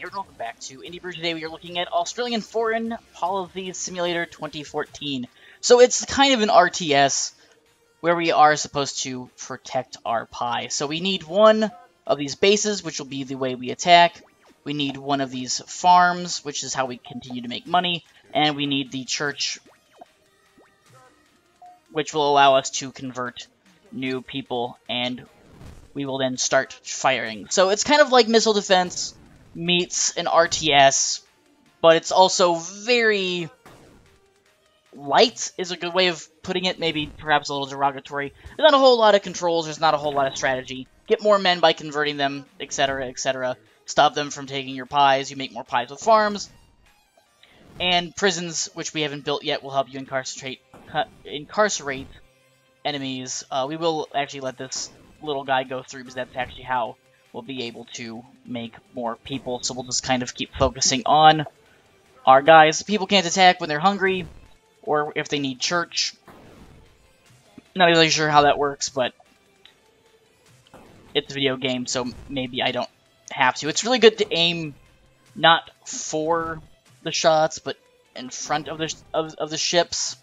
here, and welcome back to Indie Buffet. Today we are looking at Australian Foreign Policy Simulator 2014. So it's kind of an RTS where we are supposed to protect our pie. So we need one of these bases, which will be the way we attack. We need one of these farms, which is how we continue to make money. And we need the church, which will allow us to convert new people and we will then start firing. So it's kind of like missile defense meets an RTS, but it's also very light is a good way of putting it, maybe perhaps a little derogatory. There's not a whole lot of controls, there's not a whole lot of strategy. Get more men by converting them, etc., etc. Stop them from taking your pies, you make more pies with farms. And prisons, which we haven't built yet, will help you incarcerate incarcerate enemies. Uh, we will actually let this little guy go through because that's actually how we'll be able to make more people. So we'll just kind of keep focusing on our guys. People can't attack when they're hungry or if they need church. Not really sure how that works, but it's a video game, so maybe I don't have to. It's really good to aim not for the shots, but in front of the of, of the ships.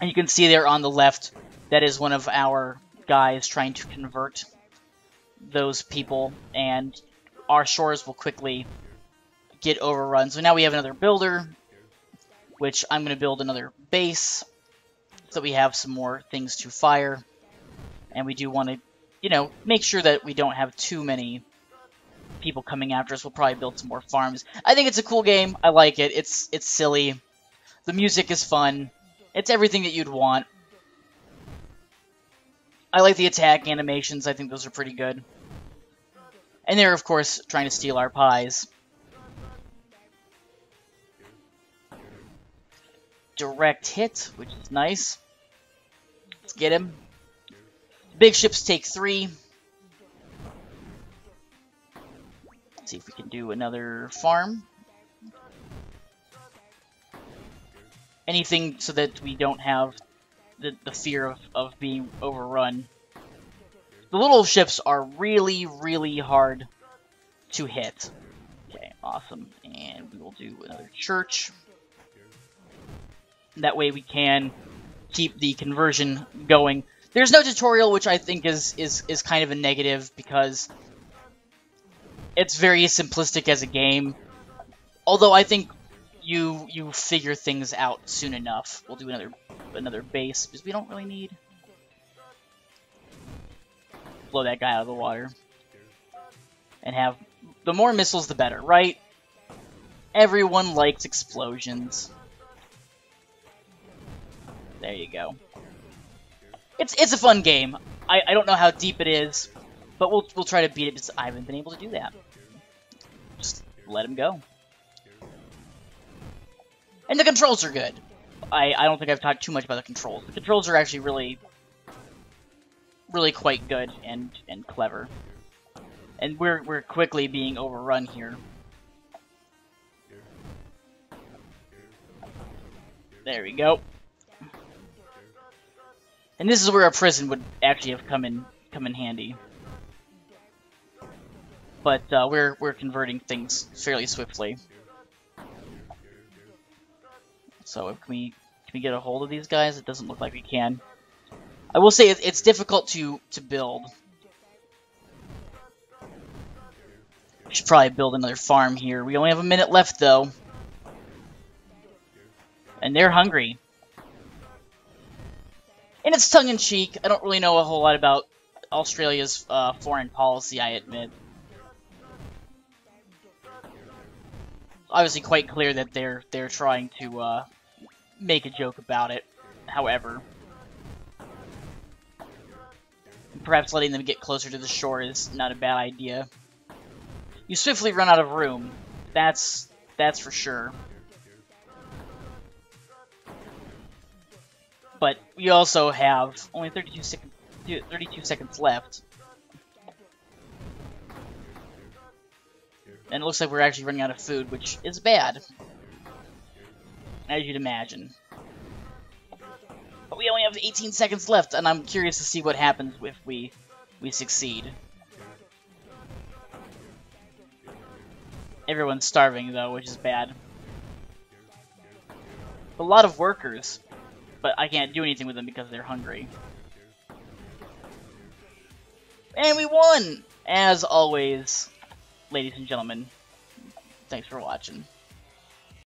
And you can see there on the left, that is one of our guys trying to convert those people, and our shores will quickly get overrun. So now we have another builder, which I'm going to build another base so we have some more things to fire. And we do want to, you know, make sure that we don't have too many people coming after us. We'll probably build some more farms. I think it's a cool game. I like it. It's it's silly. The music is fun. It's everything that you'd want. I like the attack animations. I think those are pretty good. And they're, of course, trying to steal our pies. Direct hit, which is nice. Let's get him. Big ships take three. Let's see if we can do another farm. Anything so that we don't have the, the fear of, of being overrun. The little ships are really, really hard to hit. Okay, awesome. And we will do another church. That way we can keep the conversion going. There's no tutorial, which I think is, is, is kind of a negative because it's very simplistic as a game. Although I think you you figure things out soon enough. We'll do another another base because we don't really need blow that guy out of the water and have the more missiles the better, right? Everyone likes explosions. There you go. It's it's a fun game. I, I don't know how deep it is, but we'll we'll try to beat it because I haven't been able to do that. Just let him go. And the controls are good. I, I don't think I've talked too much about the controls. The controls are actually really, really quite good and, and clever. And we're, we're quickly being overrun here. There we go. And this is where a prison would actually have come in come in handy. But uh, we're we're converting things fairly swiftly. So can we can we get a hold of these guys? It doesn't look like we can. I will say it's difficult to to build. We should probably build another farm here. We only have a minute left though. And they're hungry. And it's tongue-in-cheek. I don't really know a whole lot about Australia's uh, foreign policy, I admit. Obviously quite clear that they're they're trying to uh, make a joke about it, however. Perhaps letting them get closer to the shore is not a bad idea. You swiftly run out of room. That's that's for sure. But we also have only 32, sec 32 seconds left. And it looks like we're actually running out of food, which is bad as you'd imagine. But we only have 18 seconds left, and I'm curious to see what happens if we we succeed. Everyone's starving, though, which is bad. A lot of workers, but I can't do anything with them because they're hungry. And we won! As always, ladies and gentlemen, thanks for watching.